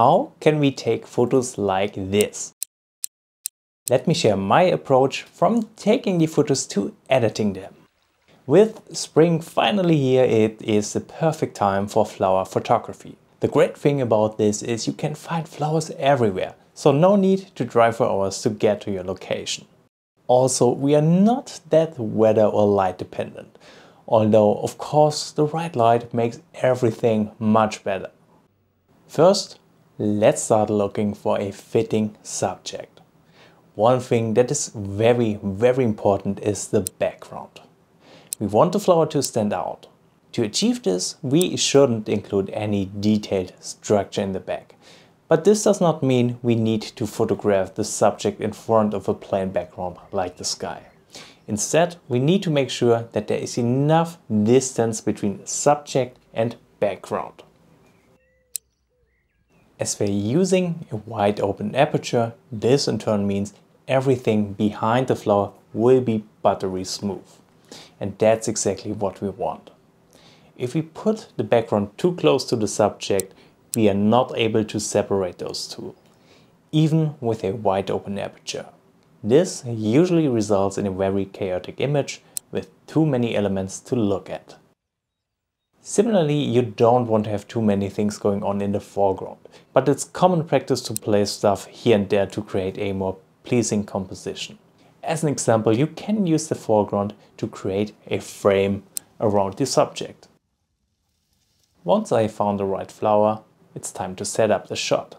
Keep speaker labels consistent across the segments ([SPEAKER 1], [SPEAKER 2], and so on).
[SPEAKER 1] how can we take photos like this? Let me share my approach from taking the photos to editing them. With spring finally here, it is the perfect time for flower photography. The great thing about this is you can find flowers everywhere, so no need to drive for hours to get to your location. Also, we are not that weather or light dependent, although of course the right light makes everything much better. First, let's start looking for a fitting subject. One thing that is very, very important is the background. We want the flower to stand out. To achieve this, we shouldn't include any detailed structure in the back. But this does not mean we need to photograph the subject in front of a plain background like the sky. Instead, we need to make sure that there is enough distance between subject and background. As we're using a wide open aperture, this in turn means everything behind the flower will be buttery smooth. And that's exactly what we want. If we put the background too close to the subject, we are not able to separate those two, even with a wide open aperture. This usually results in a very chaotic image with too many elements to look at. Similarly, you don't want to have too many things going on in the foreground, but it's common practice to place stuff here and there to create a more pleasing composition. As an example, you can use the foreground to create a frame around the subject. Once I found the right flower, it's time to set up the shot.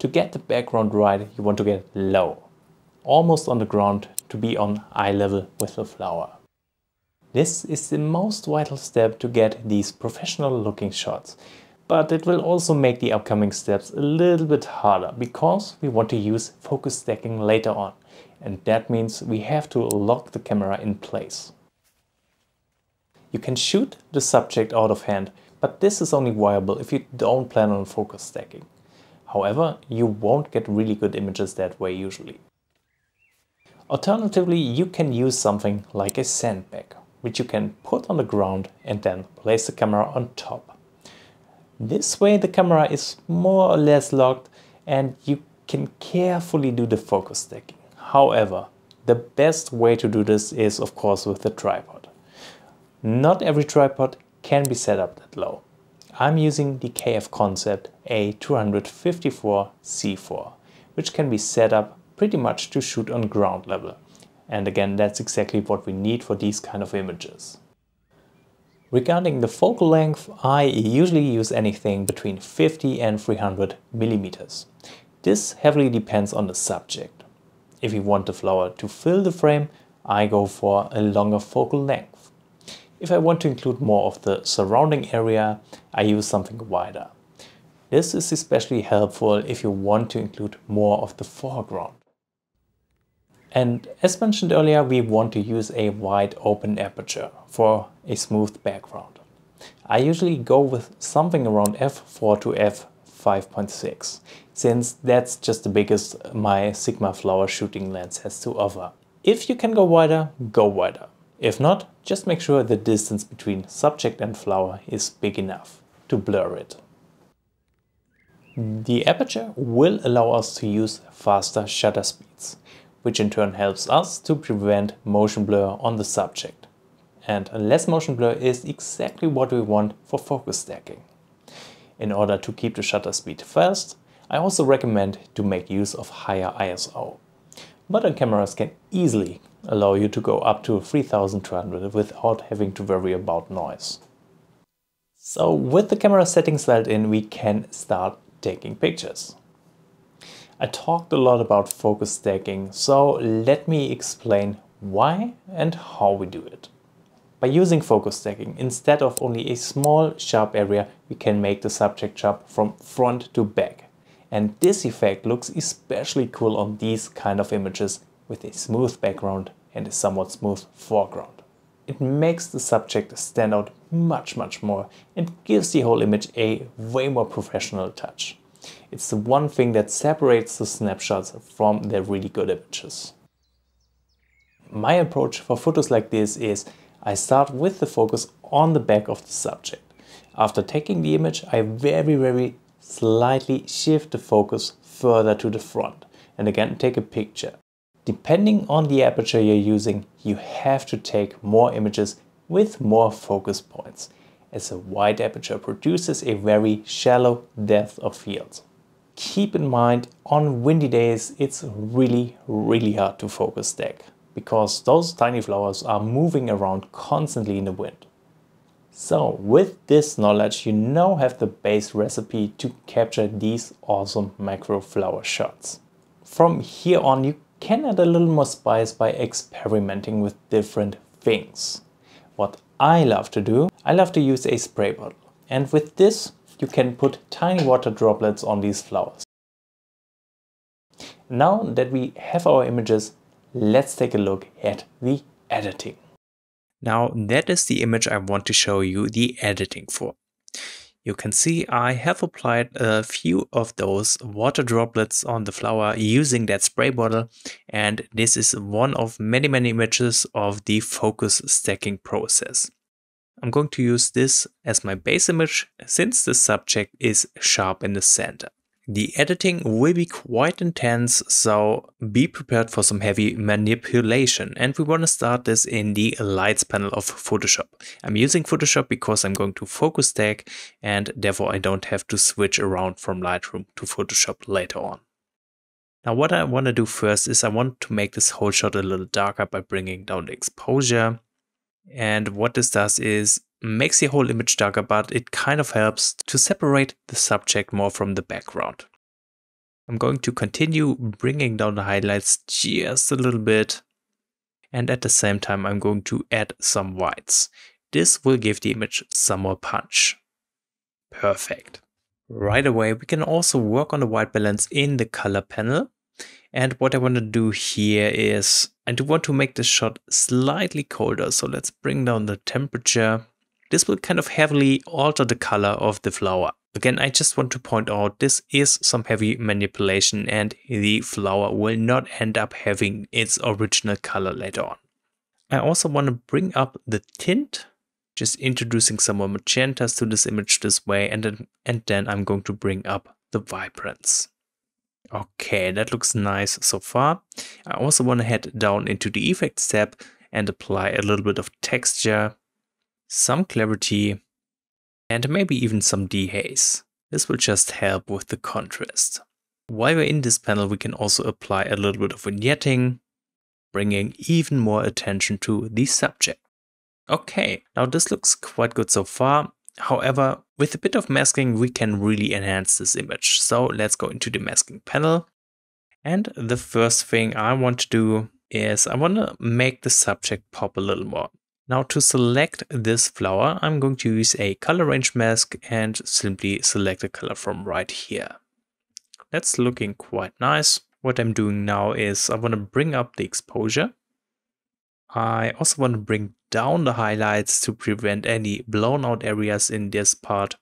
[SPEAKER 1] To get the background right, you want to get low, almost on the ground to be on eye level with the flower. This is the most vital step to get these professional looking shots. But it will also make the upcoming steps a little bit harder because we want to use focus stacking later on. And that means we have to lock the camera in place. You can shoot the subject out of hand, but this is only viable if you don't plan on focus stacking. However, you won't get really good images that way usually. Alternatively, you can use something like a sandbag which you can put on the ground and then place the camera on top. This way the camera is more or less locked and you can carefully do the focus stacking. However, the best way to do this is of course with a tripod. Not every tripod can be set up that low. I'm using the KF Concept A254C4, which can be set up pretty much to shoot on ground level. And again, that's exactly what we need for these kind of images. Regarding the focal length, I usually use anything between 50 and 300 millimeters. This heavily depends on the subject. If you want the flower to fill the frame, I go for a longer focal length. If I want to include more of the surrounding area, I use something wider. This is especially helpful if you want to include more of the foreground. And as mentioned earlier, we want to use a wide open aperture for a smooth background. I usually go with something around f4 to f5.6, since that's just the biggest my Sigma flower shooting lens has to offer. If you can go wider, go wider. If not, just make sure the distance between subject and flower is big enough to blur it. The aperture will allow us to use faster shutter speeds which in turn helps us to prevent motion blur on the subject. And less motion blur is exactly what we want for focus stacking. In order to keep the shutter speed fast, I also recommend to make use of higher ISO. Modern cameras can easily allow you to go up to 3200 without having to worry about noise. So with the camera settings dialed in, we can start taking pictures. I talked a lot about focus stacking, so let me explain why and how we do it. By using focus stacking, instead of only a small sharp area, we can make the subject sharp from front to back. And this effect looks especially cool on these kind of images with a smooth background and a somewhat smooth foreground. It makes the subject stand out much much more and gives the whole image a way more professional touch. It's the one thing that separates the snapshots from the really good images. My approach for photos like this is I start with the focus on the back of the subject. After taking the image, I very, very slightly shift the focus further to the front and again take a picture. Depending on the aperture you're using, you have to take more images with more focus points, as a wide aperture produces a very shallow depth of field. Keep in mind, on windy days, it's really, really hard to focus stack, because those tiny flowers are moving around constantly in the wind. So with this knowledge, you now have the base recipe to capture these awesome macro flower shots. From here on, you can add a little more spice by experimenting with different things. What I love to do, I love to use a spray bottle. And with this, you can put tiny water droplets on these flowers. Now that we have our images, let's take a look at the editing. Now that is the image I want to show you the editing for. You can see I have applied a few of those water droplets on the flower using that spray bottle and this is one of many many images of the focus stacking process. I'm going to use this as my base image since the subject is sharp in the center. The editing will be quite intense, so be prepared for some heavy manipulation. And we want to start this in the lights panel of Photoshop. I'm using Photoshop because I'm going to focus stack and therefore I don't have to switch around from Lightroom to Photoshop later on. Now what I want to do first is I want to make this whole shot a little darker by bringing down the exposure. And what this does is makes the whole image darker, but it kind of helps to separate the subject more from the background. I'm going to continue bringing down the highlights just a little bit. And at the same time, I'm going to add some whites. This will give the image some more punch. Perfect. Right away, we can also work on the white balance in the color panel. And what I want to do here is I do want to make this shot slightly colder. So let's bring down the temperature this will kind of heavily alter the color of the flower. Again, I just want to point out this is some heavy manipulation and the flower will not end up having its original color later on. I also want to bring up the tint, just introducing some more magentas to this image this way and then, and then I'm going to bring up the vibrance. Okay, that looks nice so far. I also want to head down into the effects tab and apply a little bit of texture some clarity, and maybe even some dehaze. This will just help with the contrast. While we're in this panel, we can also apply a little bit of vignetting, bringing even more attention to the subject. Okay, now this looks quite good so far. However, with a bit of masking, we can really enhance this image. So let's go into the masking panel. And the first thing I want to do is I want to make the subject pop a little more. Now to select this flower, I'm going to use a color range mask and simply select a color from right here. That's looking quite nice. What I'm doing now is I want to bring up the exposure. I also want to bring down the highlights to prevent any blown out areas in this part.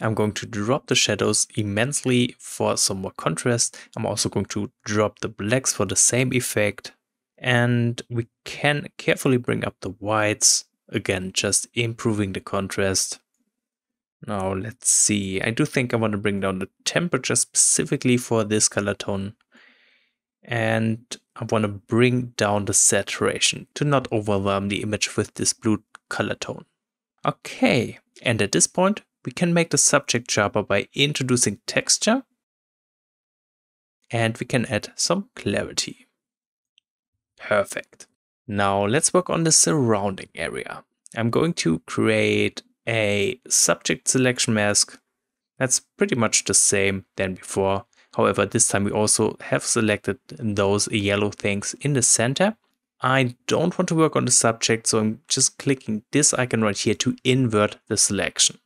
[SPEAKER 1] I'm going to drop the shadows immensely for some more contrast. I'm also going to drop the blacks for the same effect and we can carefully bring up the whites. Again just improving the contrast. Now let's see. I do think I want to bring down the temperature specifically for this color tone. And I want to bring down the saturation to not overwhelm the image with this blue color tone. Okay and at this point we can make the subject sharper by introducing texture. And we can add some clarity Perfect. Now let's work on the surrounding area. I'm going to create a subject selection mask that's pretty much the same than before. However, this time we also have selected those yellow things in the center. I don't want to work on the subject, so I'm just clicking this icon right here to invert the selection.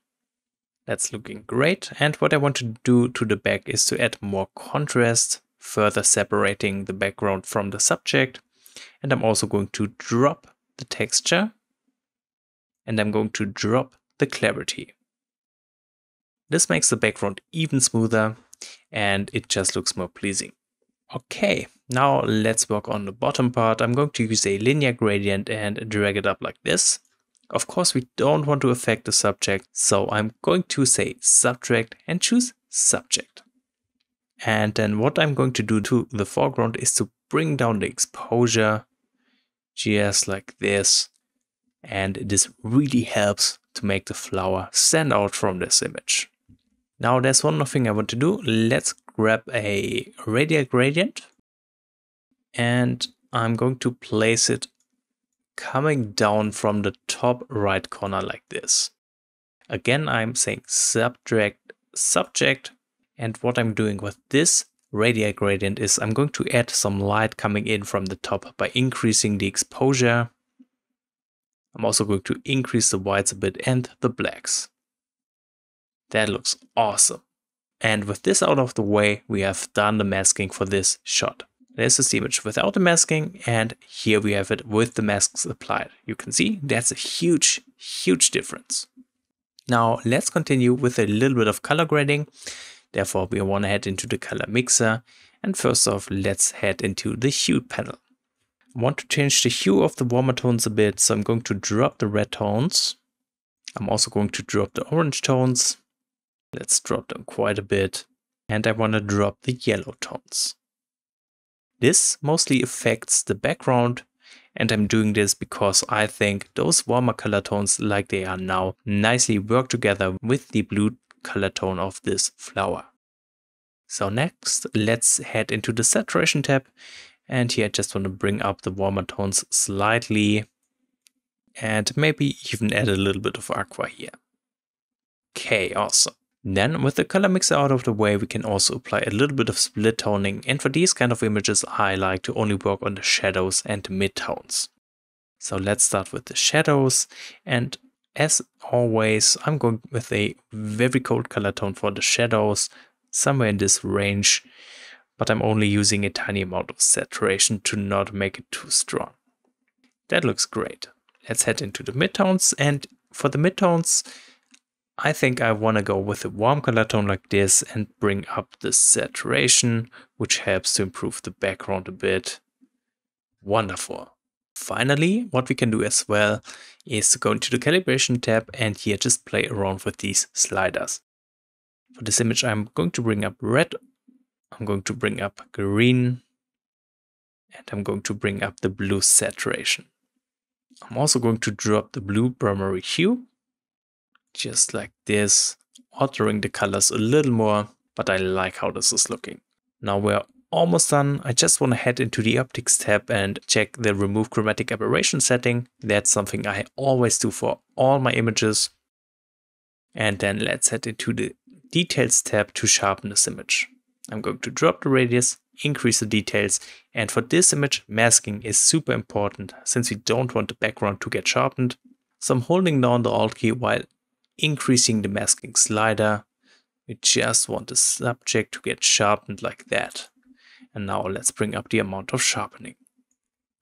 [SPEAKER 1] That's looking great. And what I want to do to the back is to add more contrast, further separating the background from the subject. And I'm also going to drop the texture and I'm going to drop the clarity. This makes the background even smoother and it just looks more pleasing. Okay, now let's work on the bottom part. I'm going to use a linear gradient and drag it up like this. Of course, we don't want to affect the subject, so I'm going to say subtract and choose subject. And then what I'm going to do to the foreground is to bring down the exposure just like this. And this really helps to make the flower stand out from this image. Now there's one more thing I want to do. Let's grab a radial gradient and I'm going to place it coming down from the top right corner like this. Again, I'm saying subject, subject, and what I'm doing with this radial gradient is I'm going to add some light coming in from the top by increasing the exposure. I'm also going to increase the whites a bit and the blacks. That looks awesome. And with this out of the way, we have done the masking for this shot. This image without the masking, and here we have it with the masks applied. You can see that's a huge, huge difference. Now let's continue with a little bit of color grading. Therefore, we want to head into the color mixer. And first off, let's head into the hue panel. I want to change the hue of the warmer tones a bit, so I'm going to drop the red tones. I'm also going to drop the orange tones. Let's drop them quite a bit. And I want to drop the yellow tones. This mostly affects the background and I'm doing this because I think those warmer color tones like they are now nicely work together with the blue color tone of this flower. So next, let's head into the saturation tab. And here I just want to bring up the warmer tones slightly and maybe even add a little bit of aqua here. Okay, awesome. Then with the color mixer out of the way, we can also apply a little bit of split toning. And for these kind of images, I like to only work on the shadows and midtones. So let's start with the shadows. And as always, I'm going with a very cold color tone for the shadows, somewhere in this range. But I'm only using a tiny amount of saturation to not make it too strong. That looks great. Let's head into the midtones. And for the midtones, I think I want to go with a warm color tone like this and bring up the saturation, which helps to improve the background a bit. Wonderful. Finally, what we can do as well is to go into the calibration tab and here just play around with these sliders. For this image, I'm going to bring up red, I'm going to bring up green, and I'm going to bring up the blue saturation. I'm also going to drop the blue primary hue just like this, altering the colors a little more, but I like how this is looking. Now we're almost done. I just want to head into the optics tab and check the remove chromatic aberration setting. That's something I always do for all my images. And then let's head into the details tab to sharpen this image. I'm going to drop the radius, increase the details, and for this image, masking is super important since we don't want the background to get sharpened. So I'm holding down the Alt key while increasing the masking slider. We just want the subject to get sharpened like that. And now let's bring up the amount of sharpening.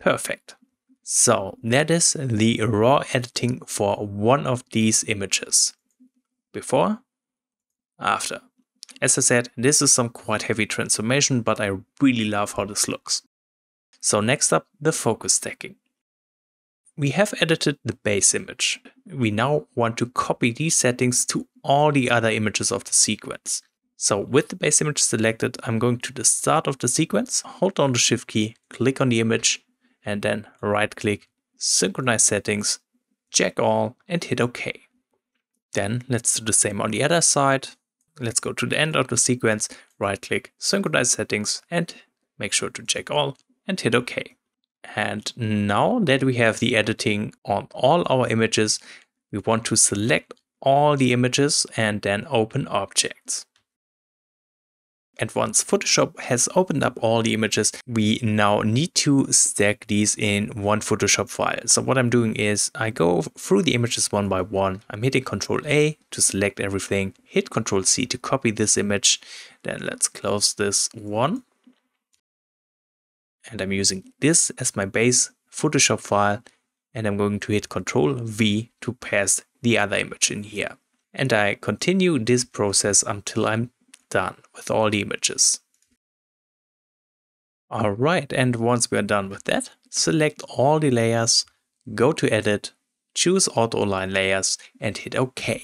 [SPEAKER 1] Perfect. So that is the raw editing for one of these images. Before, after. As I said, this is some quite heavy transformation, but I really love how this looks. So next up, the focus stacking. We have edited the base image. We now want to copy these settings to all the other images of the sequence. So with the base image selected, I'm going to the start of the sequence, hold down the shift key, click on the image, and then right click, synchronize settings, check all, and hit OK. Then let's do the same on the other side. Let's go to the end of the sequence, right click, synchronize settings, and make sure to check all, and hit OK. And now that we have the editing on all our images, we want to select all the images and then open objects. And once Photoshop has opened up all the images, we now need to stack these in one Photoshop file. So what I'm doing is I go through the images one by one. I'm hitting Control A to select everything, hit Control C to copy this image. Then let's close this one and I'm using this as my base Photoshop file and I'm going to hit Ctrl V to paste the other image in here. And I continue this process until I'm done with all the images. Alright, and once we are done with that, select all the layers, go to Edit, choose Auto Align Layers and hit OK.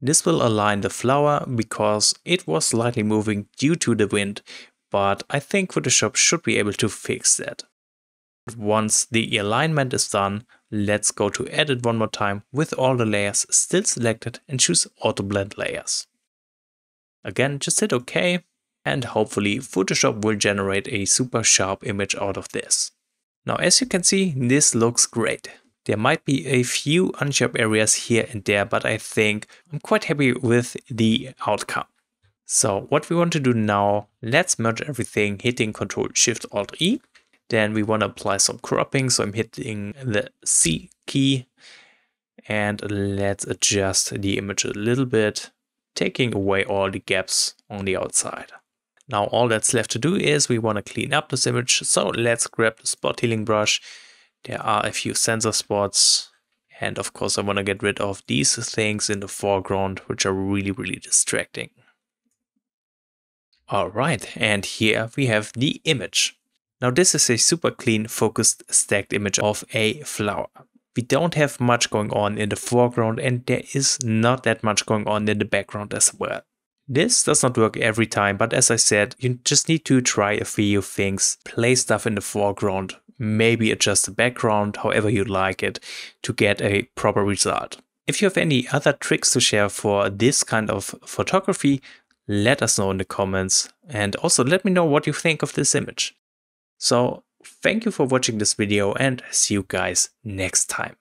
[SPEAKER 1] This will align the flower because it was slightly moving due to the wind, but I think Photoshop should be able to fix that. Once the alignment is done, let's go to edit one more time with all the layers still selected and choose auto blend layers. Again, just hit OK and hopefully Photoshop will generate a super sharp image out of this. Now as you can see, this looks great. There might be a few unsharp areas here and there, but I think I'm quite happy with the outcome. So what we want to do now, let's merge everything hitting Ctrl Shift Alt E. Then we want to apply some cropping. So I'm hitting the C key and let's adjust the image a little bit, taking away all the gaps on the outside. Now all that's left to do is we want to clean up this image. So let's grab the spot healing brush there are a few sensor spots. And of course, I want to get rid of these things in the foreground, which are really, really distracting. Alright, and here we have the image. Now this is a super clean, focused, stacked image of a flower. We don't have much going on in the foreground and there is not that much going on in the background as well. This does not work every time, but as I said, you just need to try a few things, play stuff in the foreground, maybe adjust the background however you like it to get a proper result. If you have any other tricks to share for this kind of photography, let us know in the comments and also let me know what you think of this image. So thank you for watching this video and see you guys next time.